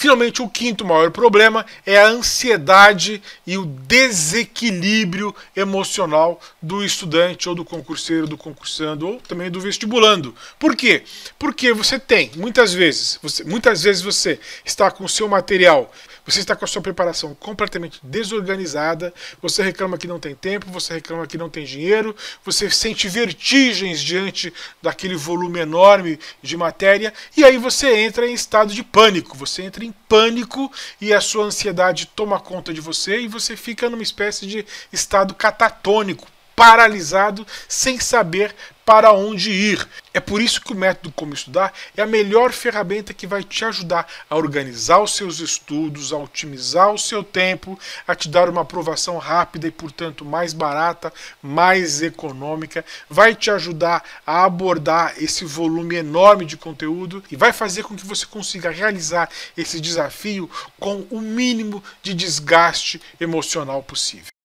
Finalmente, o quinto maior problema é a ansiedade e o desequilíbrio emocional do estudante ou do concurseiro, do concursando ou também do vestibulando. Por quê? Porque você tem, muitas vezes, você, muitas vezes você está com o seu material você está com a sua preparação completamente desorganizada, você reclama que não tem tempo, você reclama que não tem dinheiro, você sente vertigens diante daquele volume enorme de matéria, e aí você entra em estado de pânico, você entra em pânico e a sua ansiedade toma conta de você e você fica numa espécie de estado catatônico, paralisado, sem saber para onde ir. É por isso que o método Como Estudar é a melhor ferramenta que vai te ajudar a organizar os seus estudos, a otimizar o seu tempo, a te dar uma aprovação rápida e, portanto, mais barata, mais econômica, vai te ajudar a abordar esse volume enorme de conteúdo e vai fazer com que você consiga realizar esse desafio com o mínimo de desgaste emocional possível.